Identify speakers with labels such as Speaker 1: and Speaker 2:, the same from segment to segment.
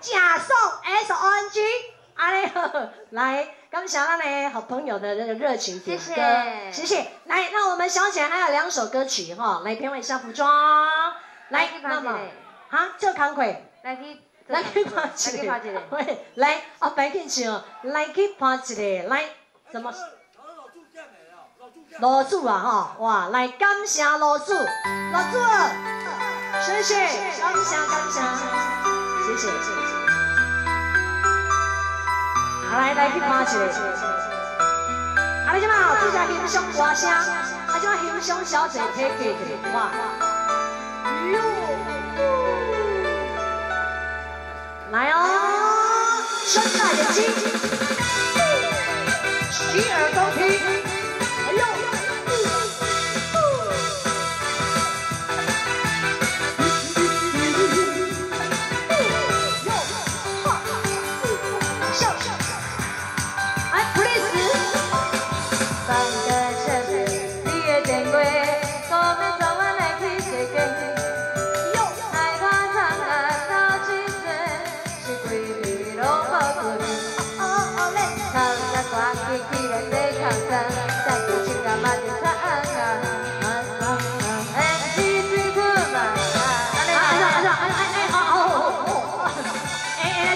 Speaker 1: 假送 S O N G，阿丽来，感谢咱的好朋友的这个热情点歌，谢谢。来，那我们小姐还有两首歌曲哈，来片尾下服装，来，那么，哈，就康奎，
Speaker 2: 来去，
Speaker 1: 来去拍一个，喂，来，啊，白天唱，来去拍一个，来，什么？老祖啊，哈，哇，来感谢老祖，老祖，谢谢，感谢感谢，谢谢谢谢。好来来去拍一个，啊，你即嘛拄只欣赏歌声，啊，即嘛欣赏小姐体格的，哇，哟，来哦，睁大眼睛，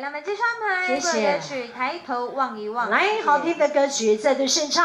Speaker 2: 那么接上台，歌曲抬头望一望，
Speaker 1: 来，好听的歌曲再度献唱。